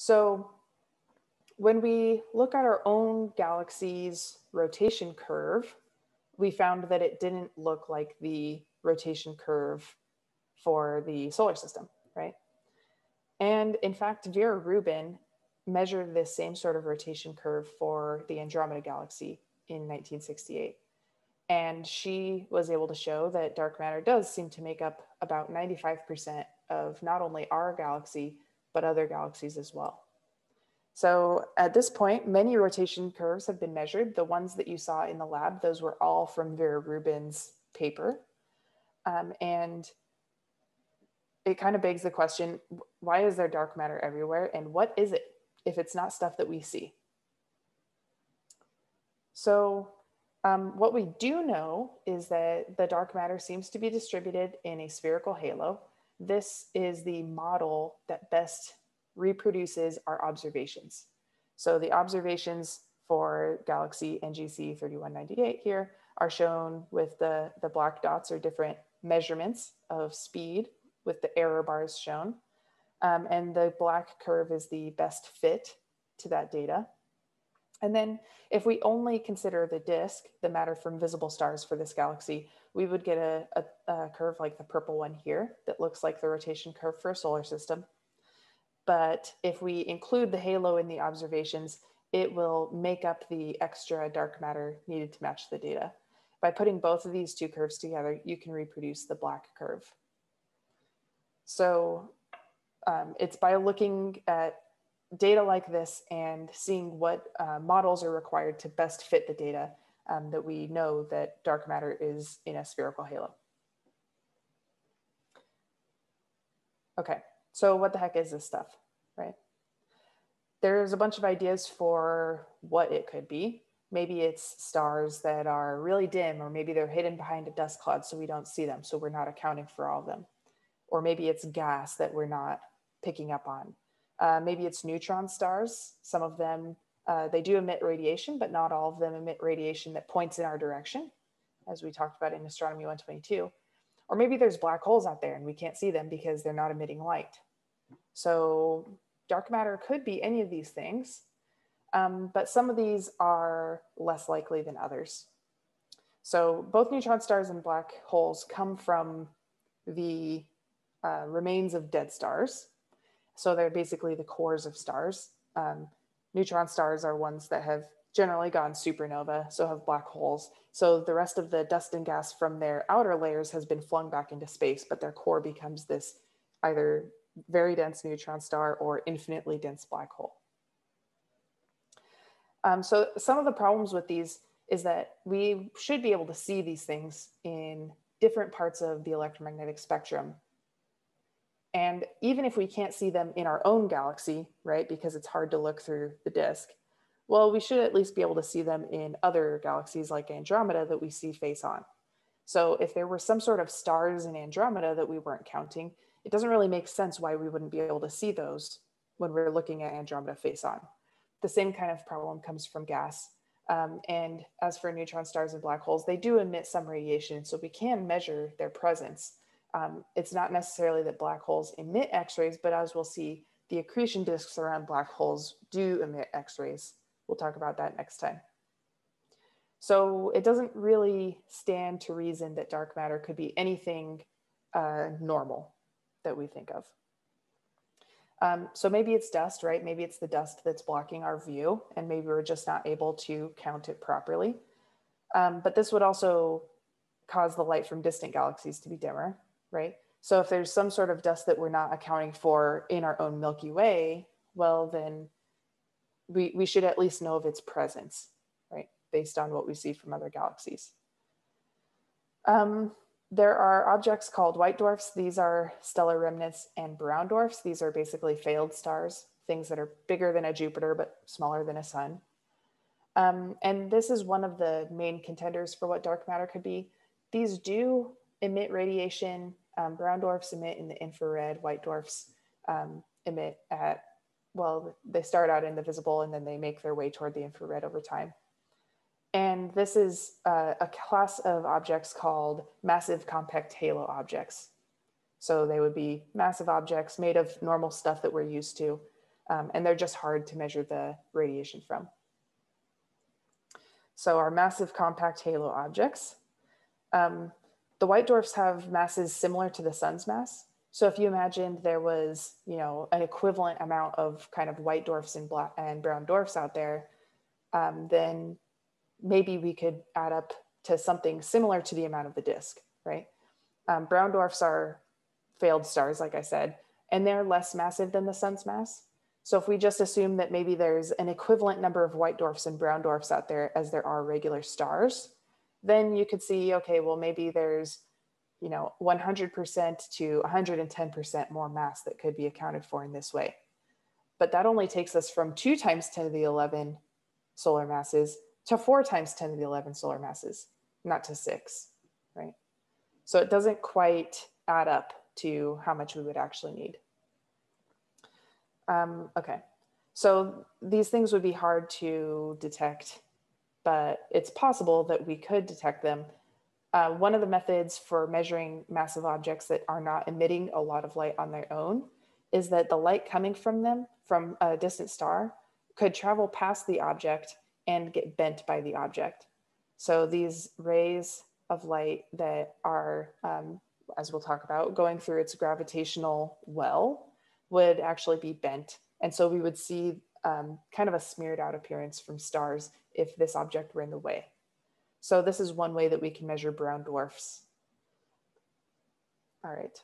So when we look at our own galaxy's rotation curve, we found that it didn't look like the rotation curve for the solar system, right? And in fact, Vera Rubin measured this same sort of rotation curve for the Andromeda galaxy in 1968. And she was able to show that dark matter does seem to make up about 95% of not only our galaxy, but other galaxies as well. So at this point, many rotation curves have been measured. The ones that you saw in the lab, those were all from Vera Rubin's paper. Um, and it kind of begs the question, why is there dark matter everywhere? And what is it if it's not stuff that we see? So um, what we do know is that the dark matter seems to be distributed in a spherical halo. This is the model that best reproduces our observations. So the observations for galaxy NGC 3198 here are shown with the, the black dots or different measurements of speed with the error bars shown. Um, and the black curve is the best fit to that data. And then if we only consider the disk, the matter from visible stars for this galaxy, we would get a, a, a curve like the purple one here that looks like the rotation curve for a solar system. But if we include the halo in the observations, it will make up the extra dark matter needed to match the data. By putting both of these two curves together, you can reproduce the black curve. So um, it's by looking at data like this and seeing what uh, models are required to best fit the data um, that we know that dark matter is in a spherical halo. Okay, so what the heck is this stuff, right? There's a bunch of ideas for what it could be. Maybe it's stars that are really dim, or maybe they're hidden behind a dust cloud so we don't see them, so we're not accounting for all of them. Or maybe it's gas that we're not picking up on. Uh, maybe it's neutron stars. Some of them, uh, they do emit radiation, but not all of them emit radiation that points in our direction, as we talked about in Astronomy 122. Or maybe there's black holes out there and we can't see them because they're not emitting light. So dark matter could be any of these things, um, but some of these are less likely than others. So both neutron stars and black holes come from the uh, remains of dead stars. So they're basically the cores of stars. Um, neutron stars are ones that have generally gone supernova, so have black holes. So the rest of the dust and gas from their outer layers has been flung back into space, but their core becomes this either very dense neutron star or infinitely dense black hole. Um, so some of the problems with these is that we should be able to see these things in different parts of the electromagnetic spectrum and even if we can't see them in our own galaxy, right, because it's hard to look through the disk, well, we should at least be able to see them in other galaxies like Andromeda that we see face on. So if there were some sort of stars in Andromeda that we weren't counting, it doesn't really make sense why we wouldn't be able to see those when we're looking at Andromeda face on. The same kind of problem comes from gas. Um, and as for neutron stars and black holes, they do emit some radiation, so we can measure their presence um, it's not necessarily that black holes emit X-rays, but as we'll see, the accretion disks around black holes do emit X-rays. We'll talk about that next time. So it doesn't really stand to reason that dark matter could be anything uh, normal that we think of. Um, so maybe it's dust, right? Maybe it's the dust that's blocking our view, and maybe we're just not able to count it properly. Um, but this would also cause the light from distant galaxies to be dimmer right? So if there's some sort of dust that we're not accounting for in our own Milky Way, well, then we, we should at least know of its presence, right? Based on what we see from other galaxies. Um, there are objects called white dwarfs. These are stellar remnants and brown dwarfs. These are basically failed stars, things that are bigger than a Jupiter, but smaller than a sun. Um, and this is one of the main contenders for what dark matter could be. These do emit radiation um, brown dwarfs emit in the infrared, white dwarfs um, emit at, well, they start out in the visible and then they make their way toward the infrared over time. And this is uh, a class of objects called massive compact halo objects. So they would be massive objects made of normal stuff that we're used to, Um, and they're just hard to measure the radiation from. So our massive compact halo objects. Um, the white dwarfs have masses similar to the sun's mass. So if you imagined there was, you know, an equivalent amount of kind of white dwarfs and black and brown dwarfs out there, um, then maybe we could add up to something similar to the amount of the disk, right? Um, brown dwarfs are failed stars, like I said, and they're less massive than the sun's mass. So if we just assume that maybe there's an equivalent number of white dwarfs and brown dwarfs out there as there are regular stars, then you could see, okay, well, maybe there's, you know, 100% to 110% more mass that could be accounted for in this way. But that only takes us from two times 10 to the 11 solar masses to four times 10 to the 11 solar masses, not to six, right? So it doesn't quite add up to how much we would actually need. Um, okay, so these things would be hard to detect, but it's possible that we could detect them. Uh, one of the methods for measuring massive objects that are not emitting a lot of light on their own is that the light coming from them, from a distant star, could travel past the object and get bent by the object. So these rays of light that are, um, as we'll talk about, going through its gravitational well would actually be bent. And so we would see um, kind of a smeared out appearance from stars if this object were in the way. So this is one way that we can measure brown dwarfs. All right.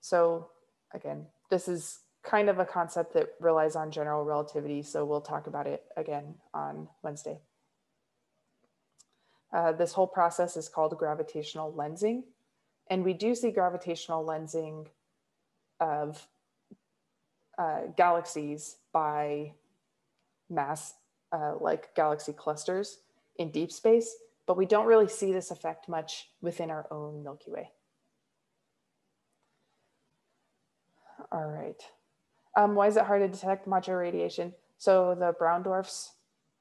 So again, this is kind of a concept that relies on general relativity. So we'll talk about it again on Wednesday. Uh, this whole process is called gravitational lensing. And we do see gravitational lensing of uh, galaxies by mass, uh, like galaxy clusters in deep space, but we don't really see this effect much within our own Milky Way. All right. Um, why is it hard to detect macho radiation? So the brown dwarfs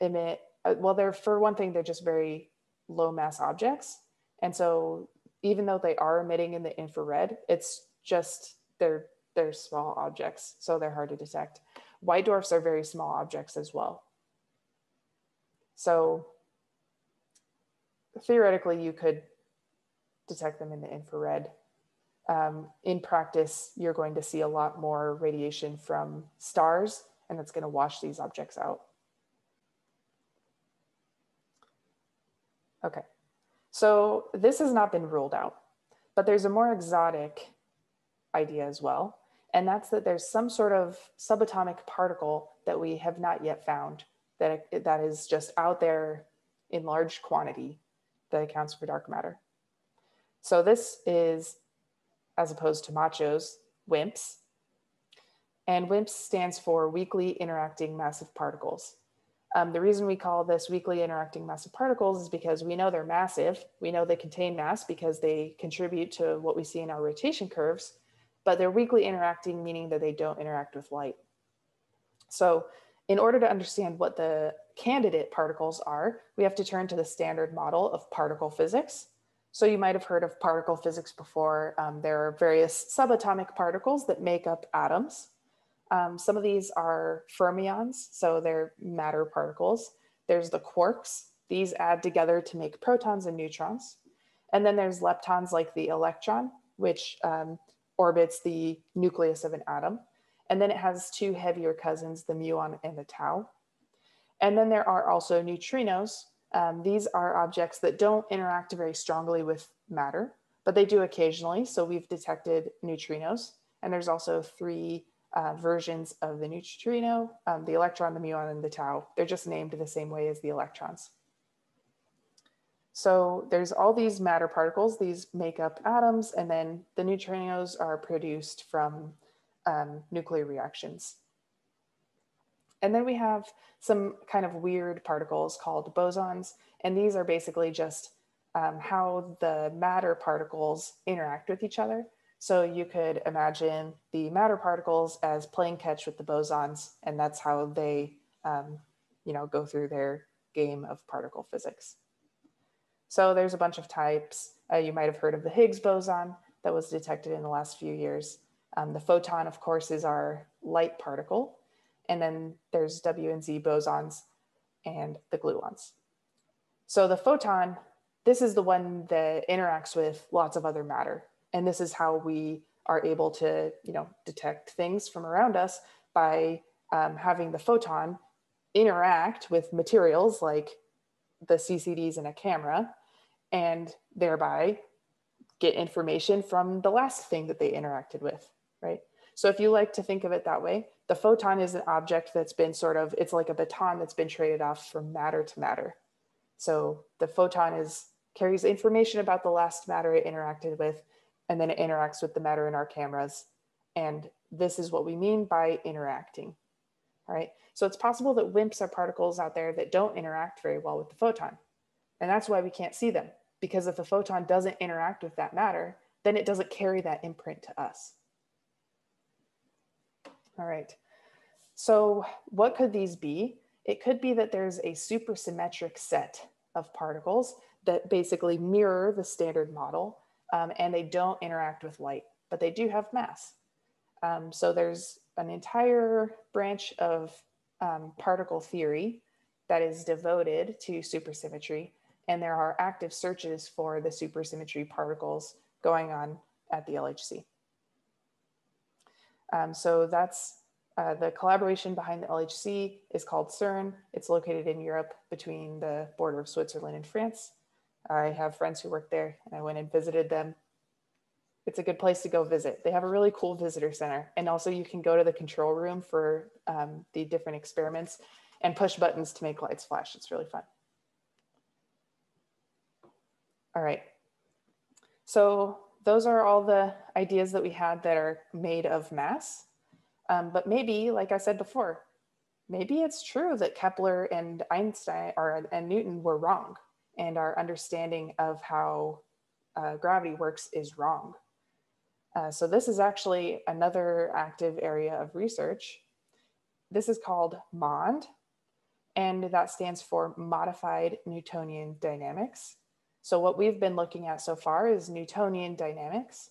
emit, uh, well, they're, for one thing, they're just very low mass objects. And so even though they are emitting in the infrared, it's just, they're, they're small objects, so they're hard to detect. White dwarfs are very small objects as well. So theoretically, you could detect them in the infrared. Um, in practice, you're going to see a lot more radiation from stars, and that's going to wash these objects out. Okay, so this has not been ruled out, but there's a more exotic idea as well, and that's that there's some sort of subatomic particle that we have not yet found that, that is just out there in large quantity that accounts for dark matter. So this is as opposed to machos, WIMPs. And WIMPs stands for weakly interacting massive particles. Um, the reason we call this weakly interacting massive particles is because we know they're massive. We know they contain mass because they contribute to what we see in our rotation curves, but they're weakly interacting, meaning that they don't interact with light. So in order to understand what the candidate particles are, we have to turn to the standard model of particle physics. So you might have heard of particle physics before. Um, there are various subatomic particles that make up atoms. Um, some of these are fermions, so they're matter particles. There's the quarks. These add together to make protons and neutrons. And then there's leptons like the electron, which um, orbits the nucleus of an atom. And then it has two heavier cousins, the muon and the tau. And then there are also neutrinos, um, these are objects that don't interact very strongly with matter, but they do occasionally. So we've detected neutrinos, and there's also three uh, versions of the neutrino, um, the electron, the muon, and the tau. They're just named the same way as the electrons. So there's all these matter particles, these make up atoms, and then the neutrinos are produced from um, nuclear reactions. And then we have some kind of weird particles called bosons. And these are basically just um, how the matter particles interact with each other. So you could imagine the matter particles as playing catch with the bosons, and that's how they, um, you know, go through their game of particle physics. So there's a bunch of types. Uh, you might have heard of the Higgs boson that was detected in the last few years. Um, the photon, of course, is our light particle. and then there's W and Z bosons and the gluons. So the photon, this is the one that interacts with lots of other matter. And this is how we are able to, you know, detect things from around us by um, having the photon interact with materials like the CCDs in a camera and thereby get information from the last thing that they interacted with, right? So if you like to think of it that way, the photon is an object that's been sort of, it's like a baton that's been traded off from matter to matter. So the photon is carries information about the last matter it interacted with, and then it interacts with the matter in our cameras. And this is what we mean by interacting, all right? So it's possible that WIMPs are particles out there that don't interact very well with the photon. And that's why we can't see them, because if the photon doesn't interact with that matter, then it doesn't carry that imprint to us. All right. So what could these be? It could be that there's a supersymmetric set of particles that basically mirror the standard model um, and they don't interact with light, but they do have mass. Um, so there's an entire branch of um, particle theory that is devoted to supersymmetry. And there are active searches for the supersymmetry particles going on at the LHC. Um, so that's uh, the collaboration behind the LHC is called CERN. It's located in Europe between the border of Switzerland and France. I have friends who work there and I went and visited them. It's a good place to go visit. They have a really cool visitor center. And also you can go to the control room for um, the different experiments and push buttons to make lights flash. It's really fun. All right. So those are all the ideas that we had that are made of mass. Um, but maybe, like I said before, maybe it's true that Kepler and Einstein or and Newton were wrong, and our understanding of how uh, gravity works is wrong. Uh, so this is actually another active area of research. This is called MOND, and that stands for Modified Newtonian Dynamics. So what we've been looking at so far is Newtonian dynamics,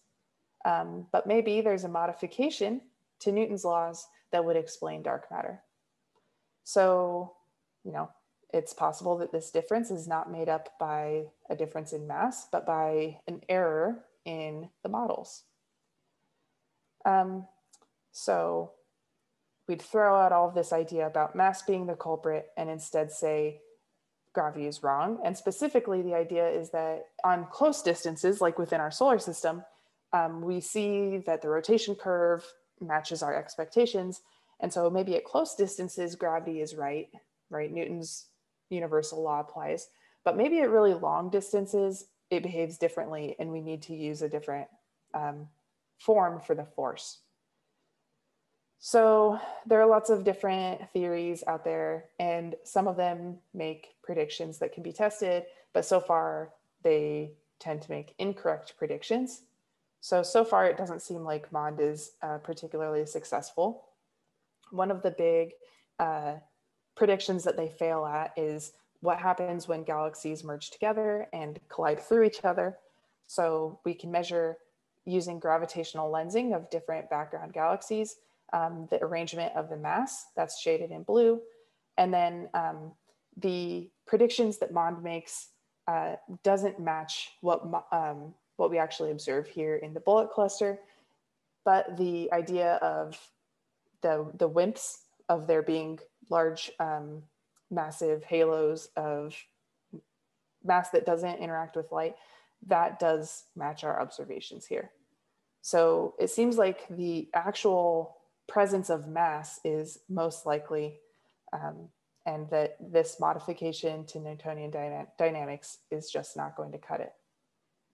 um, but maybe there's a modification to Newton's laws that would explain dark matter. So, you know, it's possible that this difference is not made up by a difference in mass, but by an error in the models. Um, so we'd throw out all of this idea about mass being the culprit and instead say gravity is wrong. And specifically, the idea is that on close distances, like within our solar system, um, we see that the rotation curve matches our expectations. And so maybe at close distances, gravity is right, right? Newton's universal law applies. But maybe at really long distances, it behaves differently and we need to use a different um, form for the force. So there are lots of different theories out there, and some of them make predictions that can be tested, but so far they tend to make incorrect predictions. So, so far it doesn't seem like MOND is uh, particularly successful. One of the big uh, predictions that they fail at is what happens when galaxies merge together and collide through each other. So we can measure using gravitational lensing of different background galaxies um, the arrangement of the mass that's shaded in blue. And then um, the predictions that MOND makes uh, doesn't match what, um, what we actually observe here in the bullet cluster. But the idea of the, the WIMPs, of there being large um, massive halos of mass that doesn't interact with light, that does match our observations here. So it seems like the actual presence of mass is most likely, um, and that this modification to Newtonian dyna dynamics is just not going to cut it.